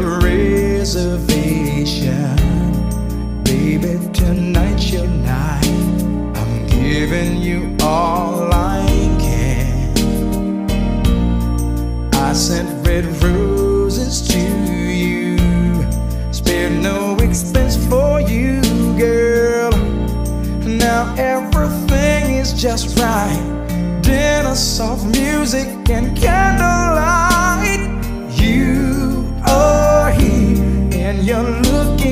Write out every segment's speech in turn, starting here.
reservation. Baby, tonight's your night. I'm giving you all I can. I sent red roses to you. Spared no expense for you, girl. Now everything is just right. Dinner, soft music, and candlelight.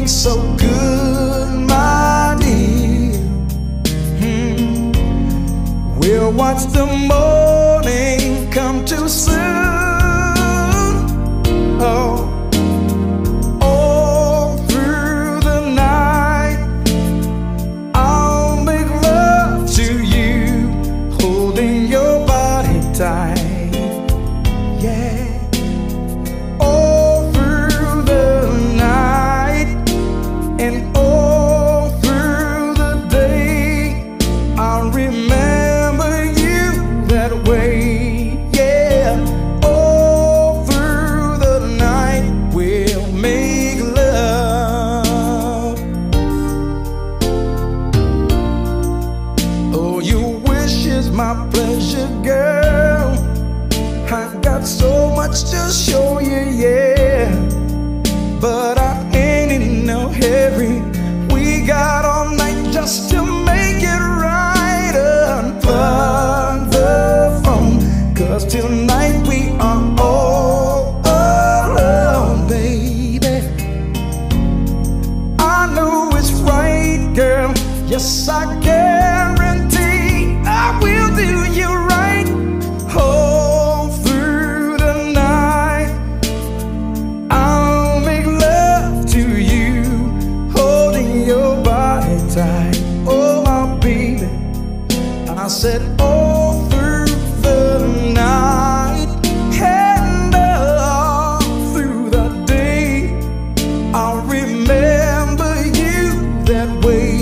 Looking so good, my dear. Hmm. We'll watch the morning come too soon. My pleasure, girl. I've got so much to show you, yeah. said all through the night and all through the day. I'll remember you that way.